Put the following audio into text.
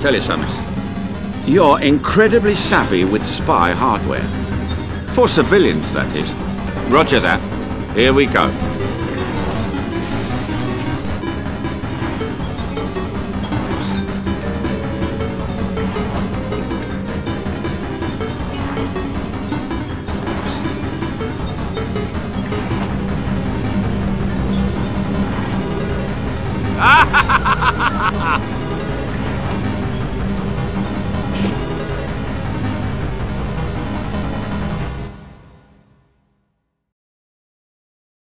Tell you something. You're incredibly savvy with spy hardware. For civilians, that is. Roger that. Here we go. Ha ha ha ha ha!